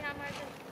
die